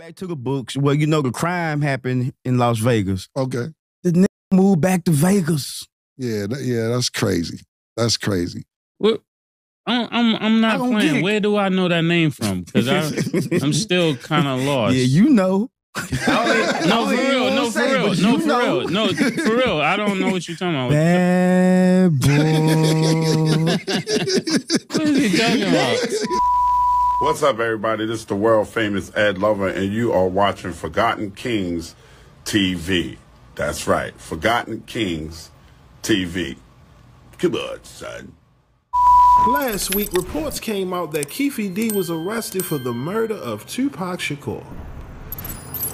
back to the books. Well, you know the crime happened in Las Vegas. Okay. The nigga moved back to Vegas. Yeah, that, yeah, that's crazy. That's crazy. What? I'm I'm, I'm not don't get playing. Where do I know that name from? Because I'm still kind of lost. Yeah, you know. no, for real. No, for real. No, for real. No, for real. I don't know what you're talking about. Bad boy. What is he talking about? What's up, everybody? This is the world famous Ed Lover, and you are watching Forgotten Kingz TV. That's right, Forgotten Kingz TV. Come on, son. Last week, reports came out that Keefe D was arrested for the murder of Tupac Shakur.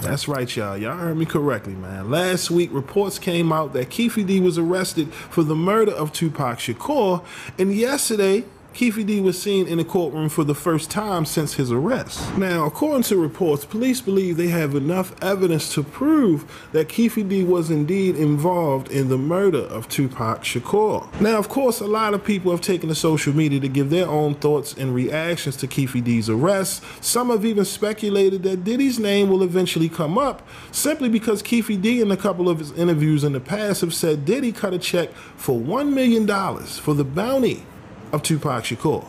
That's right, y'all. Y'all heard me correctly, man. Last week, reports came out that Keefe D was arrested for the murder of Tupac Shakur, and yesterday, Keefe D was seen in a courtroom for the first time since his arrest. Now, according to reports, police believe they have enough evidence to prove that Keefe D was indeed involved in the murder of Tupac Shakur. Now, of course, a lot of people have taken to social media to give their own thoughts and reactions to Keefe D's arrest. Some have even speculated that Diddy's name will eventually come up simply because Keefe D in a couple of his interviews in the past have said Diddy cut a check for $1 million for the bounty of Tupac Shakur.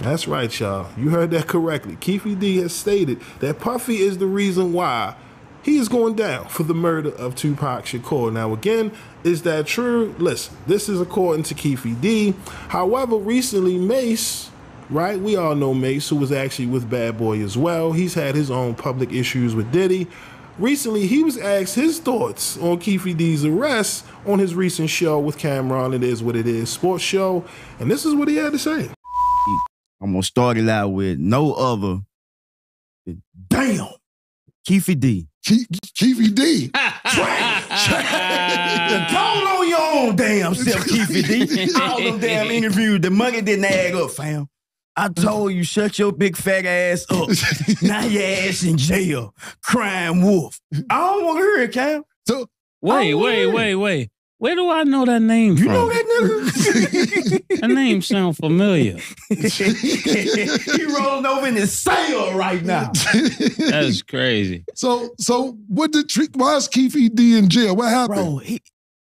That's right, y'all. You heard that correctly. Keefe D has stated that Puffy is the reason why he is going down for the murder of Tupac Shakur. Now, again, is that true? Listen, this is according to Keefe D. However, recently Mase, right? We all know Mase, who was actually with Bad Boy as well. He's had his own public issues with Diddy. Recently, he was asked his thoughts on Keefe D's arrest on his recent show with Cam'ron. It is what it is, sports show, and this is what he had to say. I'm gonna start it out with no other. than Damn, Keefe D. Keefe D. Call on your own damn self, Keefe D. All them damn interviews, the money didn't add up, fam. I told you, shut your big fat ass up. now your ass in jail, crying wolf. I don't want to hear it, Cam. So Wait, wait, wait, wait. Where do I know that name You from? know that nigga? That name sound familiar. he rolling over in his cell right now. That's crazy. So so what did trick why is Keefe D in jail? What happened? Bro, he,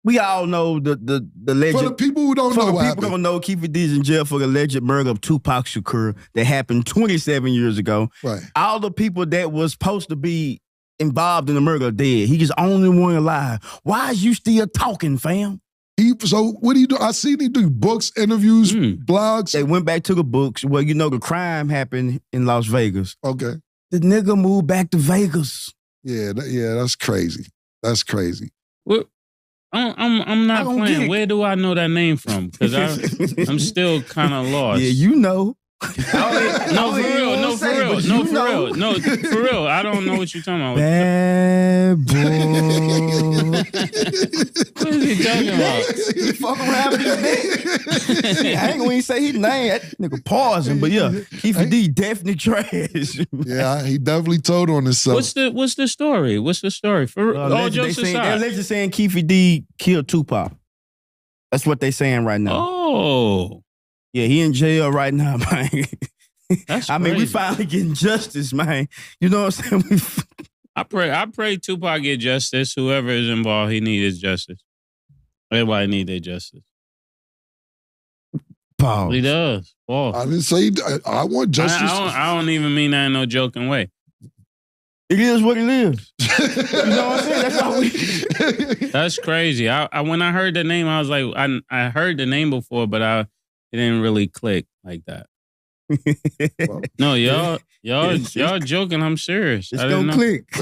we all know the the the legend. For the people who don't For know the what people happened. don't know, Keefe D's in jail for the alleged murder of Tupac Shakur that happened 27 years ago. Right. All the people that was supposed to be involved in the murder are dead. He's the only one alive. Why is you still talking, fam? He so what do you do? I seen he do books, interviews, Hmm. blogs. They went back to the books. Well, you know the crime happened in Las Vegas. Okay. The nigga moved back to Vegas. Yeah, that, yeah, that's crazy. That's crazy. What? I'm I'm, I'm not playing. Where do I know that name from? Because I'm still kind of lost. Yeah, you know. No, for real. No, for real. No, for real. No, for real. I don't know what you're talking about. Bad boy. What is he talking about? he fuck around with his name. I ain't gonna even say his name. That nigga pausing, but yeah, Keefe D definitely trash. Yeah, he definitely told on himself. What's the What's the story? What's the story? For Uh, all alleged- jokes they saying, they're aside. allegedly saying Keefe D killed Tupac. That's what they saying right now. Oh, Yeah, he in jail right now, man. that's. I mean, we finally getting justice, man. You know what I'm saying? I pray. I pray Tupac get justice. Whoever is involved, he needs justice. Everybody need their justice. Pause. He does. Paul. I didn't say I, I want justice. I don't, I don't even mean that in no joking way. It is what it is. You know what I'm saying? That's why we. That's crazy. I, I when I heard the name, I was like, I I heard the name before, but I it didn't really click like that. Well, No, y'all y'all It's- y'all joking. I'm serious. It's I gonna know. click.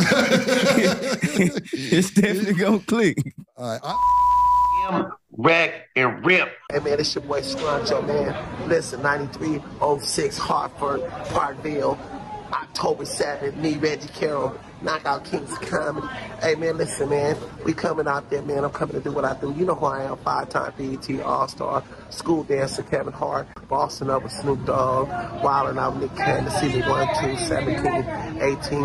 it's definitely gonna click. All right, I- wreck, and rip. Hey man, it's your boy Scruncho, man. Listen, 9306 Hartford, Parkville, October 7th, me, Reggie Carroll, Knockout Kings Comedy. Hey man, listen, man, we coming out there, man. I'm coming to do what I do. You know who I am, five-time BET All-Star, school dancer Kevin Hart, Boston up with Snoop Dogg, Wildin' out with Nick Cannon, season 1, 2, 17, 18,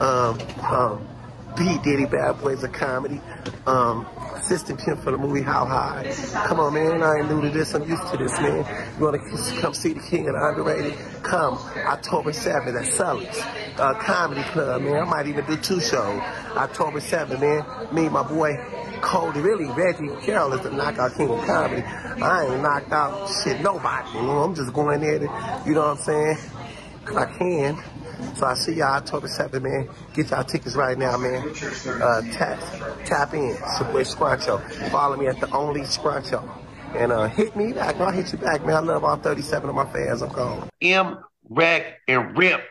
um, um, P Diddy Bad Boys of Comedy. Um, assistant pimp for the movie How High. Come on, man. I ain't new to this. I'm used to this, man. You want to come see the King of the Underrated? Come October 7th at Sully's uh, Comedy Club, man. I might even do two shows. October 7th, man. Me, and my boy Cody, really, Reggie Carroll is the knockout king of comedy. I ain't knocked out shit nobody. You know, I'm just going there to, you know what I'm saying? Cause I can. So I see y'all October 7th, man. Get y'all tickets right now, man. Uh, tap, tap in. It's Scruncho. Follow me at the only Scruncho. And uh, hit me back. I'll hit you back, man. I love all 37 of my fans. I'm gone. M, Rec, and Rip.